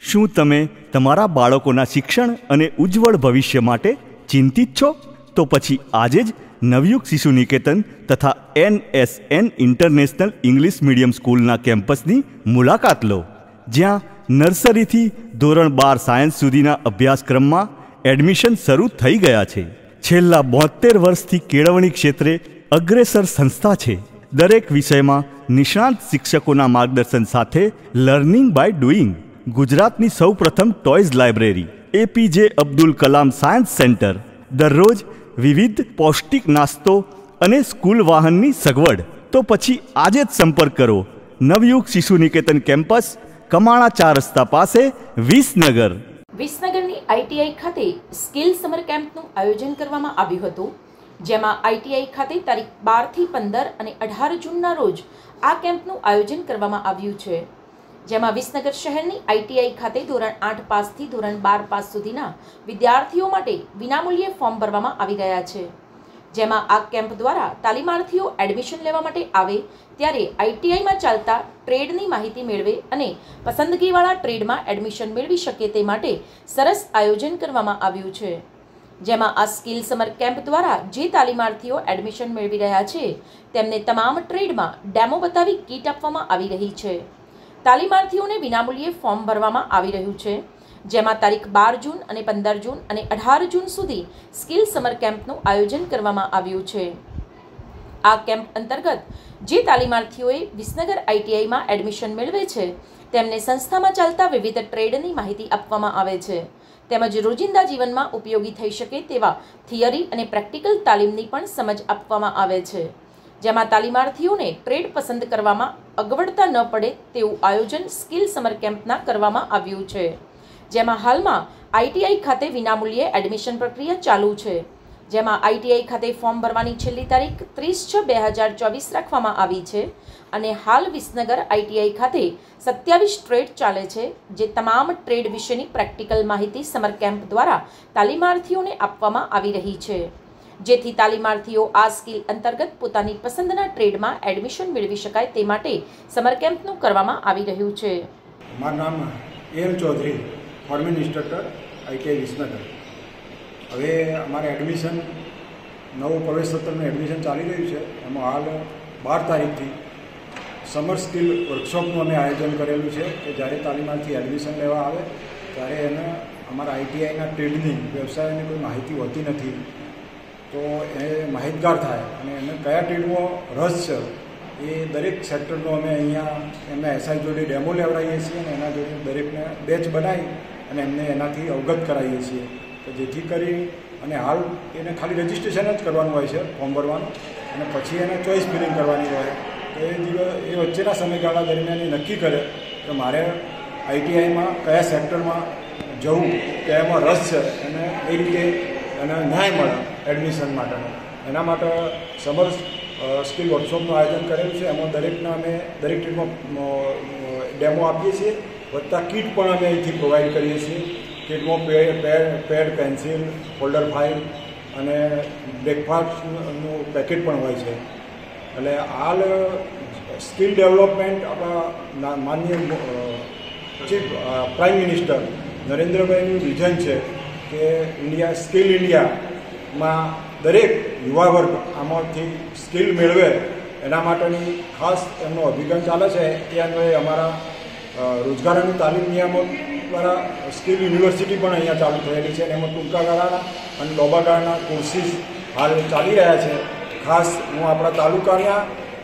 શું તમે તમારા બાળકોના શિક્ષણ અને ઉજ્જવળ ભવિષ્ય માટે ચિંતિત છો? તો પછી આજે જ નવયુગ શિશુ નિકેતન તથા એનએસએન ઇન્ટરનેશનલ ઇંગ્લિશ મીડિયમ સ્કૂલના કેમ્પસની મુલાકાત લો, જ્યાં નર્સરીથી ધોરણ બાર સાયન્સ સુધીના અભ્યાસક્રમમાં એડમિશન શરૂ થઈ ગયા છે. છેલ્લા બોતેર વર્ષથી કેળવણી ક્ષેત્રે અગ્રેસર સંસ્થા છે. દરેક વિષયમાં નિષ્ણાંત શિક્ષકોના માર્ગદર્શન સાથે લર્નિંગ બાય ડુઈંગ. ગુજરાતની સૌપ્રથમ toys library, APJ Abdul Kalam science centre. દરરોજ વિવિધ પૌષ્ટિક નાસ્તો અને સ્કૂલ વાહનની સગવડ. તો પછી આજે જ સંપર્ક કરો. નવયુગ શિશુ નિકેતન કેમ્પસ, કમાણા ચાર રસ્તા પાસે, વિસનગર. વિસનગરની આઈટીઆઈ ખાતે સ્કિલ સમર કેમ્પનું આયોજન કરવામાં આવ્યું હતું, જેમાં આઈટીઆઈ ખાતે તારીખ બારથી પંદર અને અઢાર જૂનના રોજ આ કેમ્પનું આયોજન કરવામાં આવ્યું છે. જેમાં વિસનગર શહેરની આઈટીઆઈ ખાતે ધોરણ આઠ પાસથી ધોરણ બાર પાસ સુધીના વિદ્યાર્થીઓ માટે વિનામૂલ્યે ફોર્મ ભરવામાં આવી રહ્યા છે. જેમાં આ કેમ્પ દ્વારા તાલીમાર્થીઓ એડમિશન લેવા માટે આવે ત્યારે આઈટીઆઈમાં ચાલતા ટ્રેડની માહિતી મેળવે અને પસંદગીવાળા ટ્રેડમાં એડમિશન મેળવી શકે તે માટે સરસ આયોજન કરવામાં આવ્યું છે. જેમાં આ સ્કિલ સમર કેમ્પ દ્વારા જે તાલીમાર્થીઓ એડમિશન મેળવી રહ્યા છે, તેમને તમામ ટ્રેડમાં ડેમો બતાવી કીટ આપવામાં આવી રહી છે. તાલીમાર્થીઓને વિનામૂલ્યે ફોર્મ ભરવામાં આવી રહ્યું છે. જેમાં તારીખ બાર જૂન અને પંદર જૂન અને અઢાર જૂન સુધી સ્કિલ સમર કેમ્પનું આયોજન કરવામાં આવ્યું છે. આ કેમ્પ અંતર્ગત જે તાલીમાર્થીઓએ વિસનગર આઈટીઆઈમાં એડમિશન મેળવે છે, તેમને સંસ્થામાં ચાલતા વિવિધ ટ્રેડની માહિતી આપવામાં આવે છે. તેમજ રોજિંદા જીવનમાં ઉપયોગી થઈ શકે તેવા થિયરી અને પ્રેક્ટિકલ તાલીમની પણ સમજ આપવામાં આવે છે. જેમાં તાલીમાર્થીઓને ટ્રેડ પસંદ કરવામાં અગવડતા ન પડે તેવું આયોજન સ્કિલ સમર કેમ્પના કરવામાં આવ્યું છે. જેમાં હાલમાં આઈટીઆઈ ખાતે વિનામૂલ્યે એડમિશન પ્રક્રિયા ચાલુ છે. જેમાં આઈટીઆઈ ખાતે ફોર્મ ભરવાની છેલ્લી તારીખ ત્રીસ છ બે હજાર ચોવીસ રાખવામાં આવી છે અને હાલ વિસનગર આઈટીઆઈ ખાતે સત્યાવીસ ટ્રેડ ચાલે છે, જે તમામ ટ્રેડ વિશેની પ્રેક્ટિકલ માહિતી સમર કેમ્પ દ્વારા તાલીમાર્થીઓને આપવામાં આવી રહી છે. જેથી તાલીમાર્થીઓ આ સ્કિલ અંતર્ગત પોતાની પસંદના ટ્રેડમાં એડમિશન મેળવી શકાય તે માટે સમર કેમ્પનું કરવામાં આવી રહ્યું છે. મારું નામ L Chaudhary foreman instructor ITI Visnagar. હવે અમારે એડમિશન, નવું પ્રવેશ સત્રનું એડમિશન ચાલી રહ્યું છે. એમાં હાલ બાર તારીખથી સમર સ્કિલ વર્કશોપનું અમે આયોજન કરેલું છે કે જ્યારે તાલીમાર્થી એડમિશન લેવા આવે, ત્યારે એને અમારા આઈટીઆઈના ટ્રેડની, વ્યવસાયની કોઈ માહિતી હોતી નથી. તો એ માહિતગાર થાય અને એને કયા ટ્રેડમાં રસ છે એ દરેક સેક્ટરનો અમે અહીંયા એમના એસઆઈ જોડે ડેમો લેવડાવીએ છીએ અને એના જોડે દરેકને બેચ બનાવી અને એમને એનાથી અવગત કરાવીએ છીએ. તો જેથી કરી અને હાલ એને ખાલી રજિસ્ટ્રેશન જ કરવાનું હોય છે ફોર્મ ભરવાનું અને પછી એને ચોઈસ ફિલિંગ કરવાની હોય. તો એ દિવસ, એ વચ્ચેના સમયગાળા દરમિયાન એ નક્કી કરે કે મારે આઈટીઆઈમાં કયા સેક્ટરમાં જવું કે એમાં રસ છે, અને એ રીતે એને ન્યાય મળે એડમિશન માટેનો. એના માટે સમર સ્કિલ વર્કશોપનું આયોજન કરેલું છે. એમાં દરેકના અમે, દરેક ટ્રીટમાં ડેમો આપીએ છીએ. વધતા કીટ પણ અમે અહીંથી પ્રોવાઈડ કરીએ છીએ. કીટમાં pad pad pencil folder file અને બ્રેકફાસ્ટનું પેકેટ પણ હોય છે. એટલે હાલ, સ્કિલ ડેવલપમેન્ટ આપણા માન્ય ચીફ પ્રાઇમ મિનિસ્ટર નરેન્દ્રભાઈનું વિઝન છે કે ઇન્ડિયા સ્કિલ ઇન્ડિયામાં દરેક યુવા વર્ગ આમાંથી સ્કિલ મેળવે, એના માટેની ખાસ એમનો અભિગમ ચાલે છે. એ અન્વયે અમારા રોજગાર અને તાલીમ નિયામક દ્વારા સ્કિલ યુનિવર્સિટી પણ અહીંયા ચાલુ થયેલી છે એમાં ટૂંકા ગાળાના અને લાંબા ગાળાના કોર્સિસ હાલ ચાલી રહ્યા છે. ખાસ હું આપણા તાલુકાના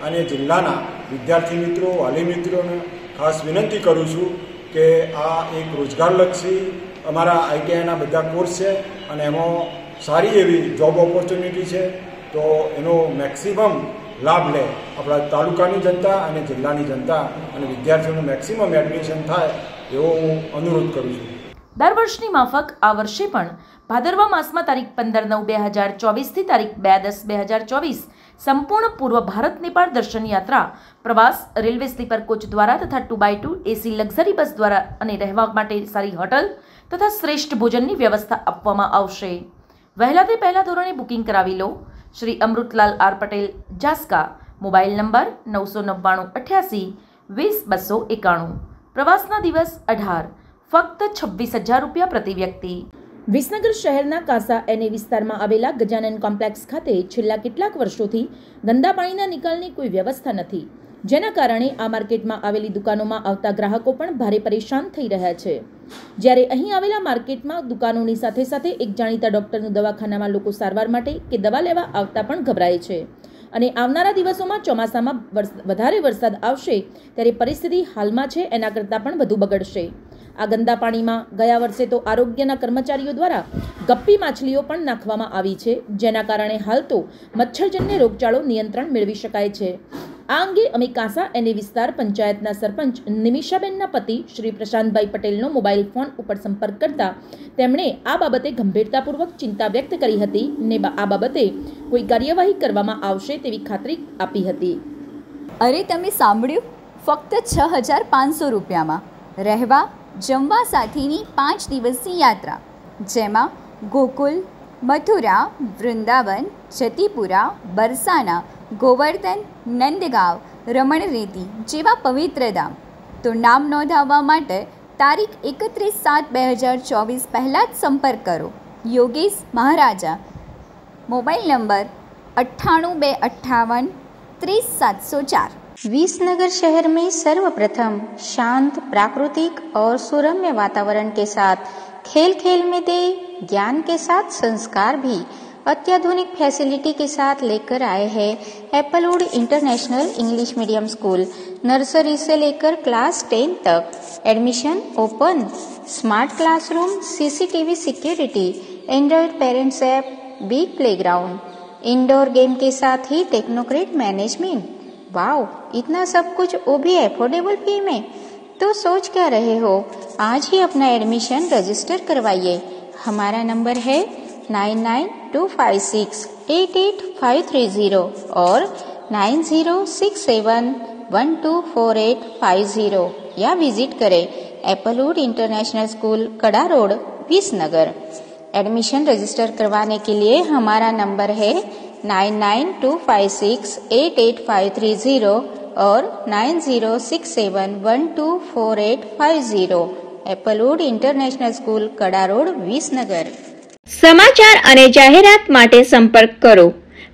અને જિલ્લાના વિદ્યાર્થી મિત્રો, વાલી મિત્રોને ખાસ વિનંતી કરું છું કે આ એક રોજગારલક્ષી અમારા આઈટીઆઈના બધા કોર્સ છે અને એમાં સારી એવી જોબ ઓપોર્ચ્યુનિટી છે. તો એનો મેક્સિમમ લાભ લે આપણા તાલુકાની જનતા અને જિલ્લાની જનતા અને વિદ્યાર્થીઓનું મેક્સિમમ એડમિશન થાય એવો હું અનુરોધ કરું છું. દર વર્ષની માફક આ વર્ષે પણ ભાદરવા માસમાં તારીખ પંદર નવ બે હજાર ચોવીસથી તારીખ બે દસ બે હજાર ચોવીસ સંપૂર્ણ પૂર્વ ભારત નેપાળ દર્શન યાત્રા પ્રવાસ, રેલવે સ્લીપર કોચ દ્વારા તથા two by two AC luxury bus દ્વારા અને રહેવા માટે સારી હોટલ તથા શ્રેષ્ઠ ભોજનની વ્યવસ્થા આપવામાં આવશે. વહેલા તે પહેલા ધોરણે બુકિંગ કરાવી લો. Shri Amrutlal R Patel, Jaska. Mobile number નવસો નવ્વાણું અઠ્યાસી વીસ બસો એકાણું. પ્રવાસના દિવસ અઢાર. ફક્ત છવ્વીસ હજાર રૂપિયા પ્રતિ વ્યક્તિ. વિસનગર શહેરના કાસા એને વિસ્તારમાં આવેલા ગજાનન કોમ્પ્લેક્સ ખાતે છેલ્લા કેટલાક વર્ષોથી ગંદા પાણીના નિકાલની કોઈ વ્યવસ્થા નથી. જેના કારણે આ માર્કેટમાં આવેલી દુકાનોમાં આવતા ગ્રાહકો પણ ભારે પરેશાન થઈ રહ્યા છે. જ્યારે અહીં આવેલા માર્કેટમાં દુકાનોની સાથે સાથે એક જાણીતા ડૉક્ટરનું દવાખાનામાં લોકો સારવાર માટે કે દવા લેવા આવતા પણ ગભરાય છે. અને આવનારા દિવસોમાં ચોમાસામાં વધારે વરસાદ આવશે ત્યારે પરિસ્થિતિ હાલમાં છે એના કરતાં પણ વધુ બગડશે. આ ગંદા પાણીમાં ગયા વર્ષે તો આરોગ્યના કર્મચારીઓ દ્વારા ગપ્પી માછલીઓ પણ નાખવામાં આવી છે, જેના કારણે હાલ તો મચ્છરજન્ય રોગચાળો નિયંત્રણ મેળવી શકાય છે. આ અંગે અમે કાંસા એને વિસ્તાર પંચાયતના સરપંચ નિમિષાબેનના પતિ શ્રી પ્રશાંતભાઈ પટેલનો મોબાઈલ ફોન ઉપર સંપર્ક કરતા તેમણે આ બાબતે ગંભીરતાપૂર્વક ચિંતા વ્યક્ત કરી હતી ને આ બાબતે કોઈ કાર્યવાહી કરવામાં આવશે તેવી ખાતરી આપી હતી. અરે તમે સાંભળ્યું? ફક્ત છ હજાર પાંચસો રૂપિયામાં. રહેવા, જમવા સાથેની પાંચ દિવસની યાત્રા. જેમાં ગોકુલ, મથુરા, વૃંદાવન, જતીપુરા, બરસાના ગોવર્ધન નંદગાંવ રમણરેતી જેવા પવિત્ર ધામ તો નામ નોંધાવવા માટે તારીખ એકત્રીસ સાત બે હજાર ચોવીસ પહેલાં જ સંપર્ક કરો યોગેશ મહારાજા મોબાઈલ નંબર अट्ठाणु बे अट्ठावन त्रीस सात सौ चार विसनगर शहर में सर्वप्रथम शांत प्राकृतिक और सुरम्य वातावरण के साथ खेल खेल में दे ज्ञान के साथ संस्कार भी अत्याधुनिक फैसिलिटी के साथ लेकर आए हैं Applewood international English medium school, nursery से लेकर क्लास टेन तक। Admission open. Smart classroom, CCTV security Android parents app, big playground. Indoor game के साथ ही टेक्नोक्रेट मैनेजमेंट। वाओ, इतना सब कुछ वो भी एफोर्डेबल फ़ी में? तो सोच क्या रहे हो? आज ही अपना एडमिशन रजिस्टर करवाइए। हमारा नंबर है nine nine two five six eight eight five three zero और nine zero six seven one two four eight five zero या विज़िट करें Applewood international school Kada road, Visnagar. Admission register करवाने के लिए हमारा नंबर है nine nine two five six eight eight five three zero और nine zero six seven one two four eight five zero, Applewood international school Kada road, Visnagar. સમાચાર અને જાહેરાત માટે સંપર્ક કરો.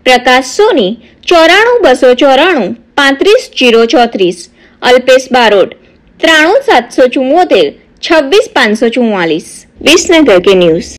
પ્રકાશ સોની, ચોરાણું બસો ચોરાણું, પાંત્રીસ જીરો ચોત્રીસ. અલ્પેશ બારોટ, ત્રાણું સાતસો ચુમ્મોતેર છવ્વીસ પાંચસો ચુમ્માલીસ વિસનગર કે ન્યૂઝ.